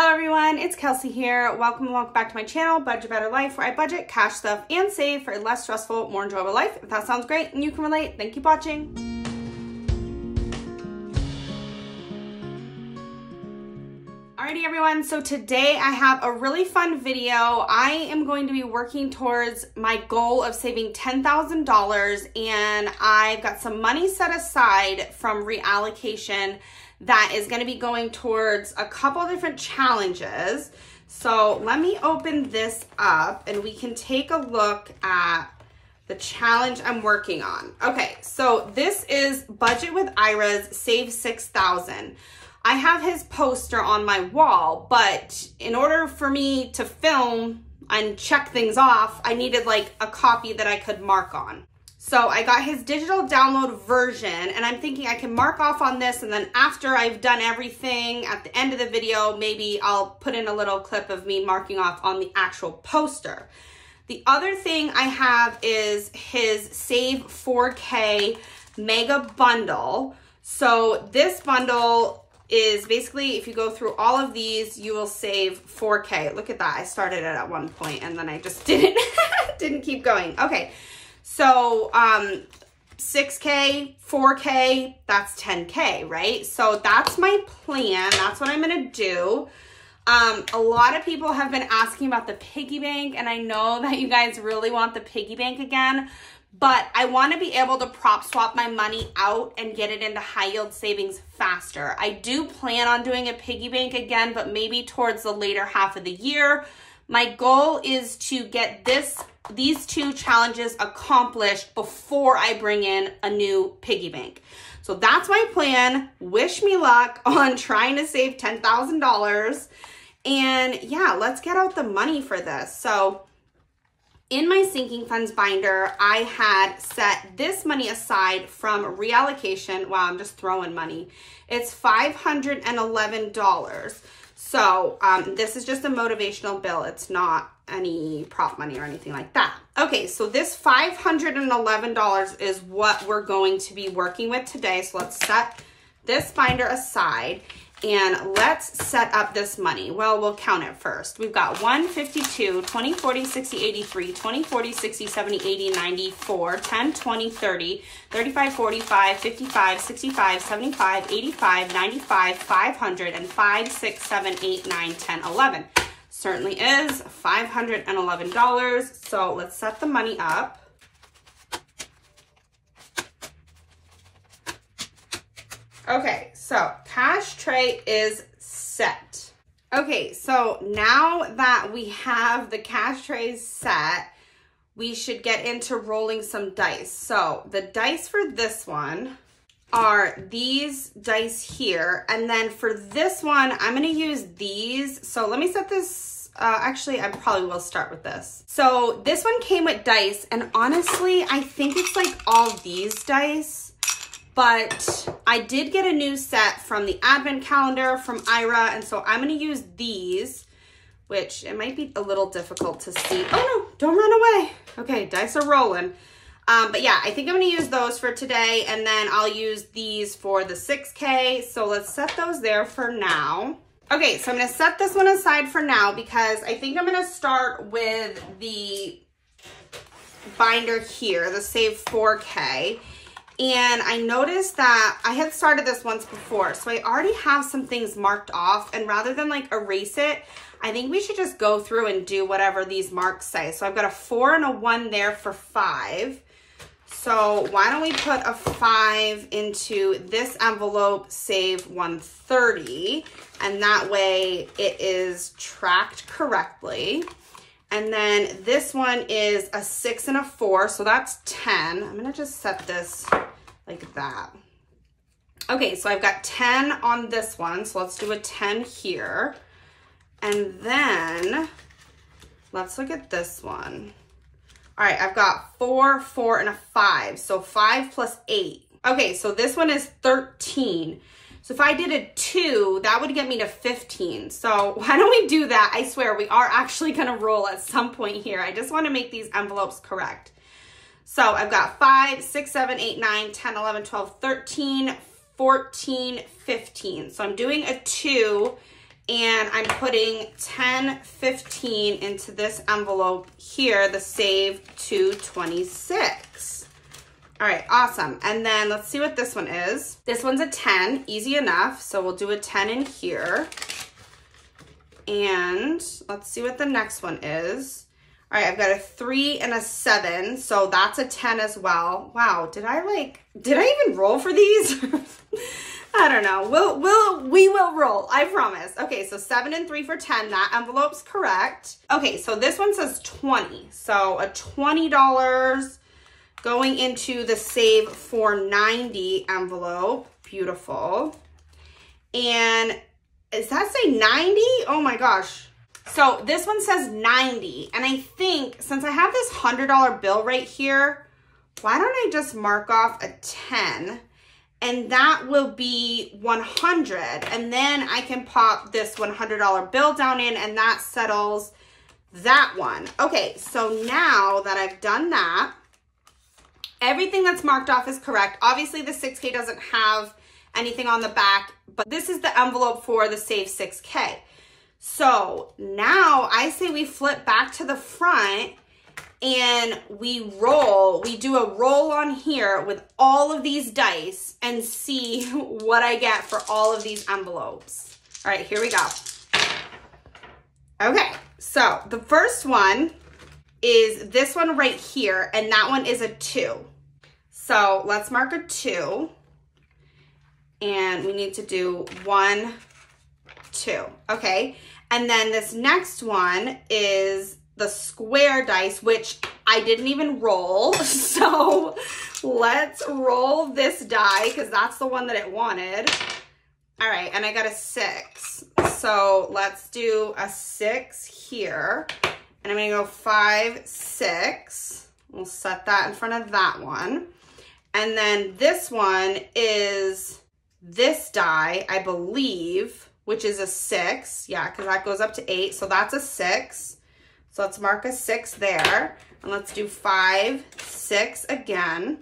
Hello everyone, it's Kelsey here. Welcome and welcome back to my channel, Budget Better Life, where I budget, cash stuff, and save for a less stressful, more enjoyable life. If that sounds great and you can relate, then keep watching. Alrighty everyone, so today I have a really fun video. I am going to be working towards my goal of saving $10,000 and I've got some money set aside from reallocation that is going to be going towards a couple different challenges. So let me open this up and we can take a look at the challenge I'm working on. Okay, so this is Budget with Ira's Save 6000. I have his poster on my wall, but in order for me to film and check things off, I needed like a copy that I could mark on. So I got his digital download version and I'm thinking I can mark off on this and then after I've done everything at the end of the video, maybe I'll put in a little clip of me marking off on the actual poster. The other thing I have is his Save 4K Mega Bundle. So this bundle is basically if you go through all of these, you will save 4K. Look at that. I started it at one point and then I just didn't, didn't keep going. Okay. So um, 6K, 4K, that's 10K, right? So that's my plan. That's what I'm going to do. Um, a lot of people have been asking about the piggy bank, and I know that you guys really want the piggy bank again, but I want to be able to prop swap my money out and get it into high yield savings faster. I do plan on doing a piggy bank again, but maybe towards the later half of the year. My goal is to get this these two challenges accomplished before I bring in a new piggy bank. So that's my plan. Wish me luck on trying to save $10,000. And yeah, let's get out the money for this. So in my sinking funds binder, I had set this money aside from reallocation. Wow, I'm just throwing money. It's $511. So um, this is just a motivational bill. It's not any prop money or anything like that. Okay, so this $511 is what we're going to be working with today. So let's set this binder aside and let's set up this money. Well, we'll count it first. We've got 1, 52, 20, 40, 60, 83, 20, 40, 60, 70, 80, 94, 10, 20, 30, 35, 45, 55, 65, 75, 85, 95, 500, and 5, 6, 7, 8, 9, 10, 11 certainly is $511. So let's set the money up. Okay, so cash tray is set. Okay, so now that we have the cash trays set, we should get into rolling some dice. So the dice for this one are these dice here. And then for this one, I'm gonna use these. So let me set this, uh, actually I probably will start with this. So this one came with dice and honestly, I think it's like all these dice, but I did get a new set from the advent calendar from Ira. And so I'm gonna use these, which it might be a little difficult to see. Oh no, don't run away. Okay, dice are rolling. Um, but yeah, I think I'm going to use those for today, and then I'll use these for the 6K. So let's set those there for now. Okay, so I'm going to set this one aside for now because I think I'm going to start with the binder here, the Save 4K. And I noticed that I had started this once before, so I already have some things marked off. And rather than like erase it, I think we should just go through and do whatever these marks say. So I've got a four and a one there for five. So why don't we put a five into this envelope, save 130, and that way it is tracked correctly. And then this one is a six and a four, so that's 10. I'm gonna just set this like that. Okay, so I've got 10 on this one, so let's do a 10 here. And then let's look at this one. All right, I've got four, four, and a five. So five plus eight. Okay, so this one is 13. So if I did a two, that would get me to 15. So why don't we do that? I swear we are actually gonna roll at some point here. I just wanna make these envelopes correct. So I've got 5, 6, 7, 8, 9, 10, 11, 12, 13, 14, 15. So I'm doing a 2 and I'm putting 10, 15 into this envelope here, the save 226. All right, awesome. And then let's see what this one is. This one's a 10, easy enough. So we'll do a 10 in here. And let's see what the next one is. All right, I've got a three and a seven, so that's a 10 as well. Wow, did I like, did I even roll for these? I don't know. We'll, we'll, we will roll. I promise. Okay, so seven and three for 10. That envelope's correct. Okay, so this one says 20. So a $20 going into the save for 90 envelope. Beautiful. And does that say 90? Oh my gosh. So this one says 90. And I think since I have this $100 bill right here, why don't I just mark off a 10 and that will be 100 and then I can pop this $100 bill down in and that settles that one. Okay, so now that I've done that, everything that's marked off is correct. Obviously the 6K doesn't have anything on the back, but this is the envelope for the Save 6K. So now I say we flip back to the front and we roll, we do a roll on here with all of these dice and see what I get for all of these envelopes. All right, here we go. Okay, so the first one is this one right here, and that one is a two. So let's mark a two, and we need to do one, two, okay? And then this next one is the square dice, which I didn't even roll. So let's roll this die because that's the one that it wanted. All right, and I got a six. So let's do a six here. And I'm gonna go five, six. We'll set that in front of that one. And then this one is this die, I believe, which is a six. Yeah, because that goes up to eight. So that's a six. So let's mark a six there. And let's do five, six again.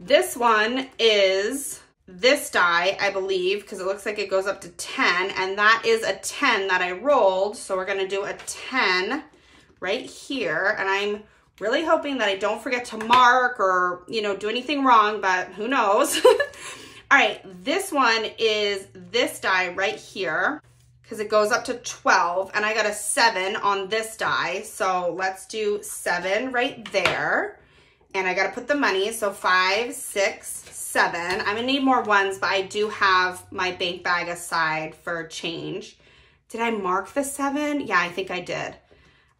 This one is this die, I believe, because it looks like it goes up to 10, and that is a 10 that I rolled. So we're gonna do a 10 right here, and I'm really hoping that I don't forget to mark or, you know, do anything wrong, but who knows. All right, this one is this die right here because it goes up to 12 and I got a seven on this die. So let's do seven right there. And I got to put the money. So five, six, seven. I'm going to need more ones, but I do have my bank bag aside for change. Did I mark the seven? Yeah, I think I did.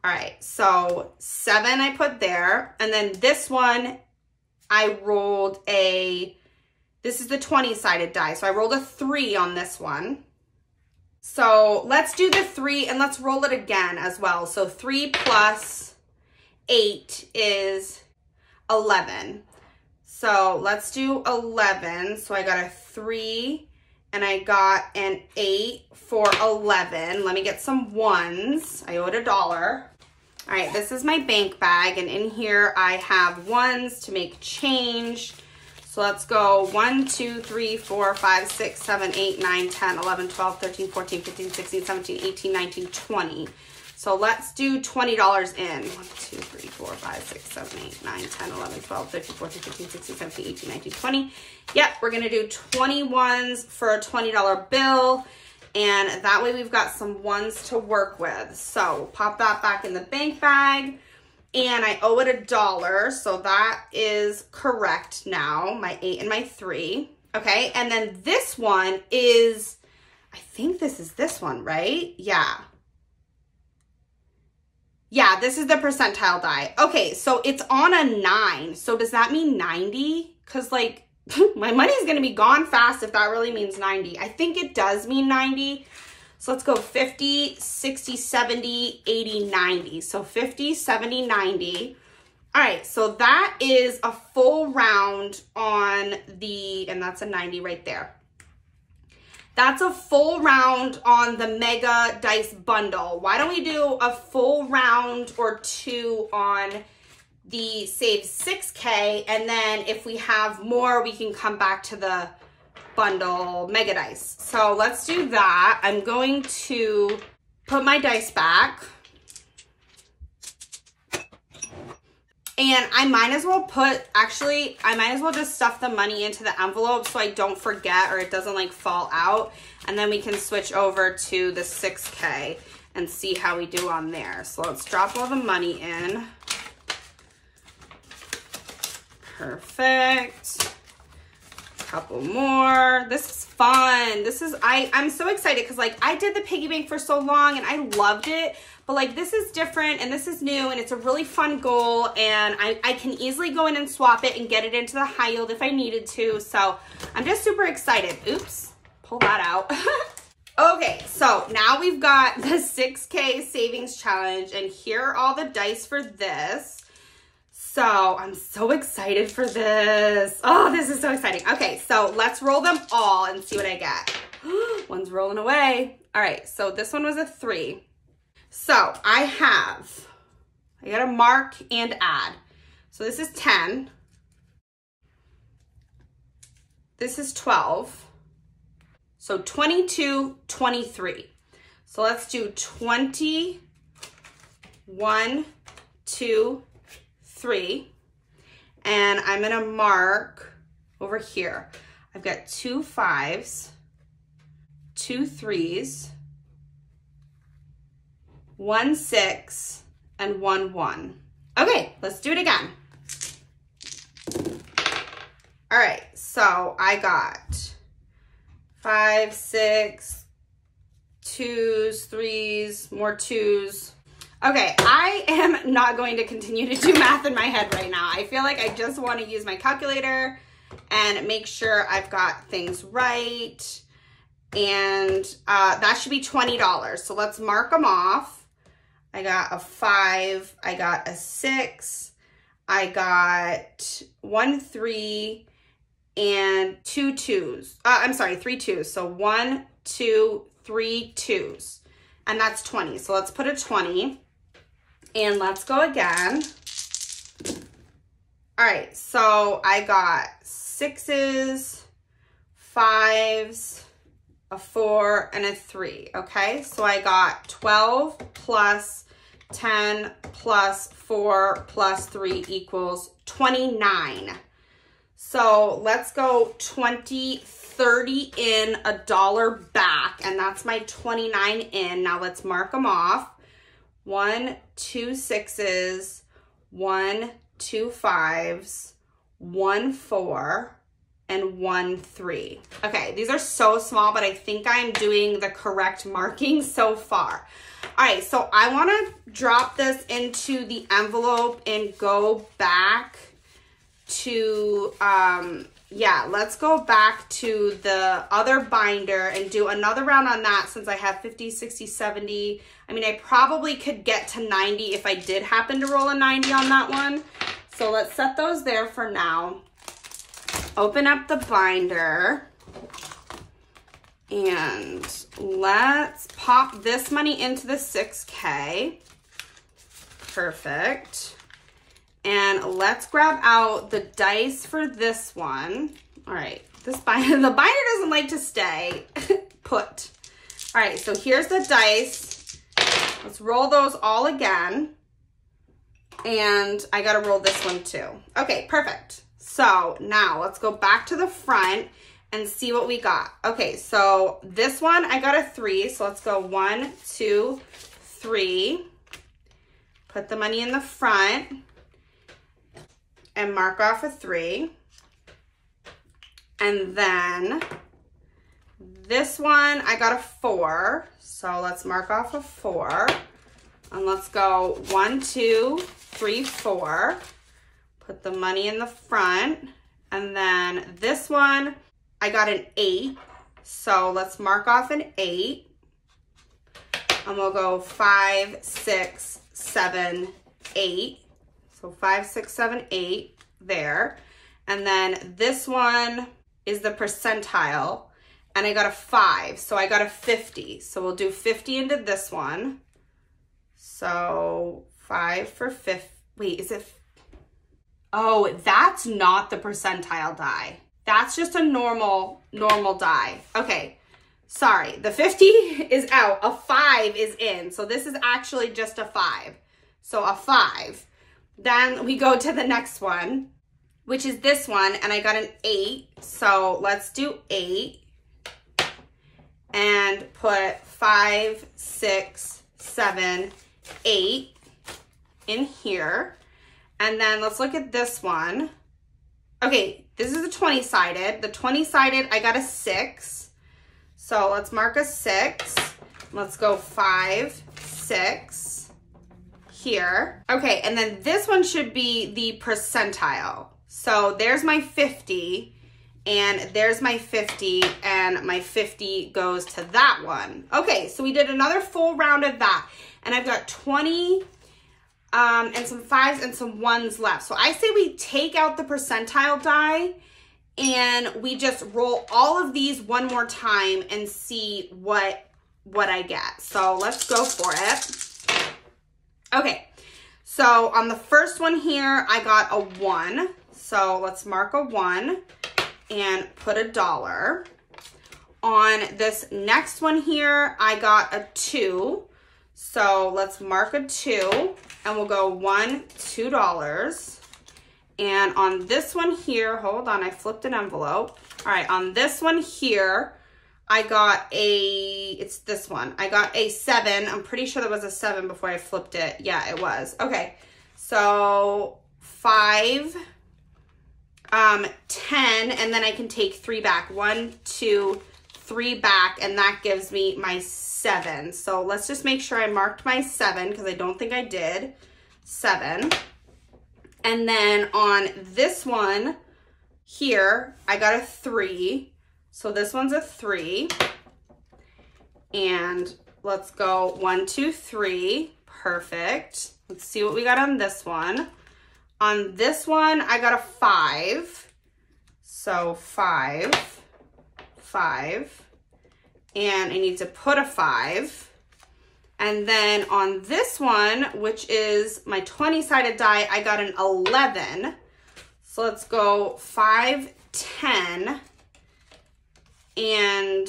All right, so seven I put there. And then this one, I rolled a, this is the 20-sided die. So I rolled a three on this one. So let's do the three and let's roll it again as well. So three plus eight is 11. So let's do 11. So I got a three and I got an eight for 11. Let me get some ones. I owed a dollar. All right, this is my bank bag and in here I have ones to make change. So let's go 1, 2, 3, 4, 5, 6, 7, 8, 9, 10, 11, 12, 13, 14, 15, 16, 17, 18, 19, 20. So let's do $20 in. 1, 2, 3, 4, 5, 6, 7, 8, 9, 10, 11, 12, 13, 14, 15, 16, 17, 18, 19, 20. Yep, we're going to do 20 ones for a $20 bill. And that way we've got some ones to work with. So pop that back in the bank bag and I owe it a dollar. So that is correct now, my eight and my three. Okay, and then this one is, I think this is this one, right? Yeah. Yeah, this is the percentile die. Okay, so it's on a nine. So does that mean 90? Because like my money's to be gone fast if that really means 90. I think it does mean 90. So let's go 50, 60, 70, 80, 90. So 50, 70, 90. All right, so that is a full round on the, and that's a 90 right there. That's a full round on the Mega Dice Bundle. Why don't we do a full round or two on the Save 6K, and then if we have more, we can come back to the bundle mega dice. So let's do that. I'm going to put my dice back. And I might as well put, actually, I might as well just stuff the money into the envelope so I don't forget or it doesn't like fall out. And then we can switch over to the 6K and see how we do on there. So let's drop all the money in. Perfect. Couple more. This is fun. This is, I, I'm so excited because like I did the piggy bank for so long and I loved it. But like this is different and this is new and it's a really fun goal and I, I can easily go in and swap it and get it into the high yield if I needed to. So I'm just super excited. Oops, pull that out. okay, so now we've got the 6K savings challenge and here are all the dice for this. So I'm so excited for this. Oh, this is so exciting. Okay, so let's roll them all and see what I get. One's rolling away. All right, so this one was a three. So I have, I got to mark and add. So this is 10. This is 12. So 22, 23. So let's do 20, 1, 2, 3. And I'm to mark over here. I've got two fives, two threes, one six, and one one. Okay, let's do it again. All right, so I got five, six, twos, threes, more twos. Okay, I am not going to continue to do math in my head right now. I feel like I just want to use my calculator and make sure I've got things right. And uh, that should be $20. So let's mark them off. I got a five, I got a six, I got one three, and two twos. Uh, I'm sorry, three twos. So one, two, three twos. And that's 20. So let's put a 20. And let's go again. All right, so I got sixes, fives, a four, and a three, okay? So I got 12 plus 10 plus 4 plus 3 equals 29. So let's go 20, 30 in, a dollar back, and that's my 29 in. Now let's mark them off. One, two sixes, one, two fives, one four, and one three. Okay, these are so small, but I think I'm doing the correct marking so far. All right, so I want to drop this into the envelope and go back to, um, yeah, let's go back to the other binder and do another round on that since I have 50, 60, 70. I mean, I probably could get to 90 if I did happen to roll a 90 on that one. So let's set those there for now. Open up the binder. And let's pop this money into the 6K. Perfect. And let's grab out the dice for this one. All right, this binder, the binder doesn't like to stay put. All right, so here's the dice. Let's roll those all again. And I gotta roll this one too. Okay, perfect. So now let's go back to the front and see what we got. Okay, so this one, I got a three. So let's go one, two, three. Put the money in the front and mark off a three. And then this one, I got a four. So let's mark off a four. And let's go one, two, three, four. Put the money in the front. And then this one, I got an eight. So let's mark off an eight. And we'll go five, six, seven, eight. So five, six, seven, eight there. And then this one is the percentile. And I got a five, so I got a 50. So we'll do 50 into this one. So five for fifth. Wait, is it? Oh, that's not the percentile die. That's just a normal, normal die. Okay, sorry. The 50 is out. A 5 is in. So this is actually just a 5. So a 5. Then we go to the next one, which is this one. And I got an 8. So let's do 8. And put 5, 6, 7, 8 in here. And then let's look at this one. Okay, this is a 20 sided. The 20 sided, I got a six. So let's mark a six. Let's go five, six here. Okay, and then this one should be the percentile. So there's my 50 and there's my 50 and my 50 goes to that one. Okay, so we did another full round of that and I've got 20 um, and some fives and some ones left. So I say we take out the percentile die and we just roll all of these one more time and see what what I get. So let's go for it. Okay, so on the first one here, I got a one. So let's mark a one and put a dollar. On this next one here, I got a two. So let's mark a two and we'll go one, two dollars. And on this one here, hold on, I flipped an envelope. All right, on this one here, I got a, it's this one. I got a seven. I'm pretty sure there was a seven before I flipped it. Yeah, it was. Okay, so five, um, 10, and then I can take three back. One, two, three back, and that gives me my seven. So let's just make sure I marked my seven because I don't think I did. Seven. And then on this one here, I got a three. So this one's a three. And let's go one, two, three. Perfect. Let's see what we got on this one. On this one, I got a five. So five, five and I need to put a five. And then on this one, which is my 20 sided die, I got an 11. So let's go five, 10, and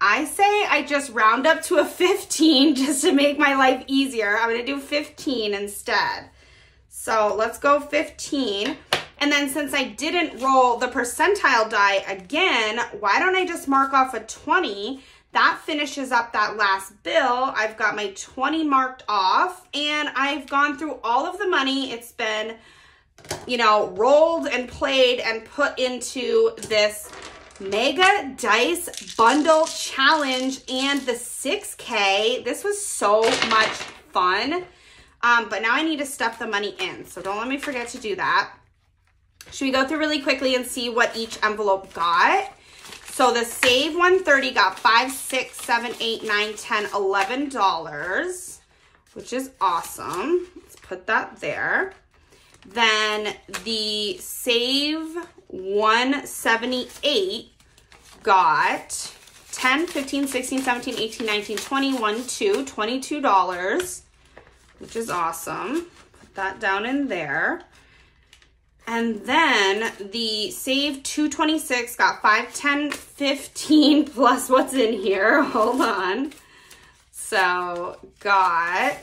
I say I just round up to a 15 just to make my life easier. I'm gonna do 15 instead. So let's go 15. And then since I didn't roll the percentile die again, why don't I just mark off a 20? That finishes up that last bill. I've got my 20 marked off and I've gone through all of the money. It's been, you know, rolled and played and put into this Mega Dice Bundle Challenge and the 6K. This was so much fun. Um, but now I need to stuff the money in. So don't let me forget to do that. Should we go through really quickly and see what each envelope got? So the Save 130 got 5, 6, 7, 8, 9, 10, 11 dollars, which is awesome. Let's put that there. Then the Save 178 got 10, 15, 16, 17, 18, 19, 20, 1, 2, $22, which is awesome. Put that down in there. And then the Save 226 got 5, 10, 15 plus what's in here. Hold on. So got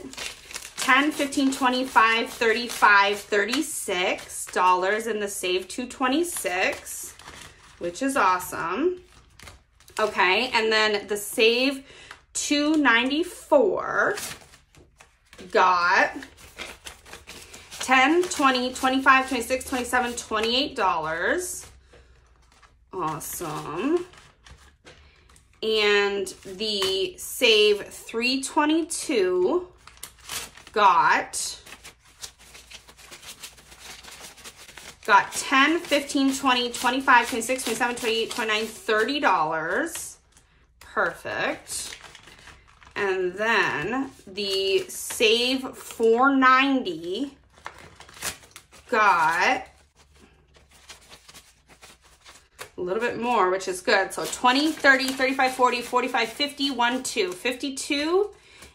10, 15, 25, 35, 36 dollars in the Save 226, which is awesome. Okay, and then the Save 294 got 10, 20, 25, 26, 27, $28. Awesome. And the Save 322 got got 10, 15, 20, 25, 26, 27, 28, 29, $30. Perfect. And then the Save 490 got a little bit more, which is good. So 20, 30, 35, 40, 45, 50, 1, 2. 52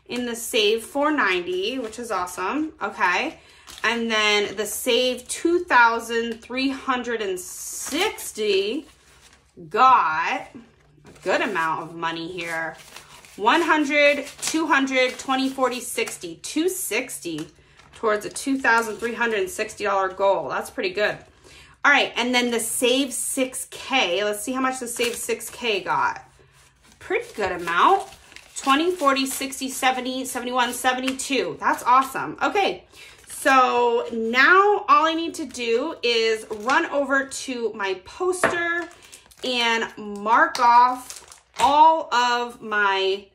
in the Save 490, which is awesome. Okay. And then the save 2,360 got a good amount of money here. 100, 200, 20, 40, 60, 260 towards a $2,360 goal. That's pretty good. All right, and then the save 6K. Let's see how much the save 6K got. Pretty good amount. 20, 40, 60, 70, 71, 72. That's awesome. Okay, so now all I need to do is run over to my poster and mark off all of my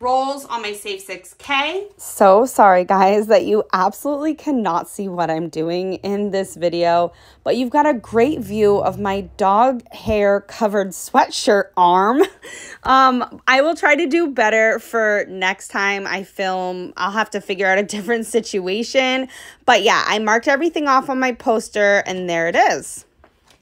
rolls on my Save 6K. So sorry guys that you absolutely cannot see what I'm doing in this video, but you've got a great view of my dog hair covered sweatshirt arm. Um, I will try to do better for next time I film. I'll have to figure out a different situation, but yeah, I marked everything off on my poster and there it is.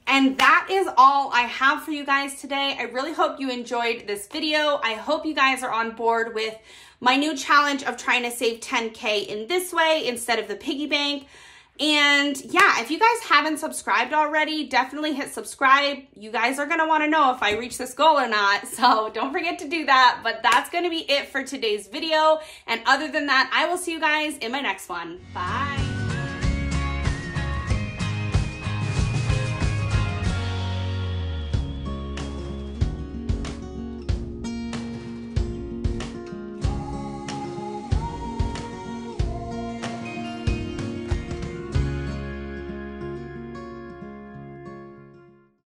And that is all I have for you guys today. I really hope you enjoyed this video. I hope you guys are on board with my new challenge of trying to save 10K in this way instead of the piggy bank. And yeah, if you guys haven't subscribed already, definitely hit subscribe. You guys are want to know if I reach this goal or not. So don't forget to do that. But that's to be it for today's video. And other than that, I will see you guys in my next one. Bye.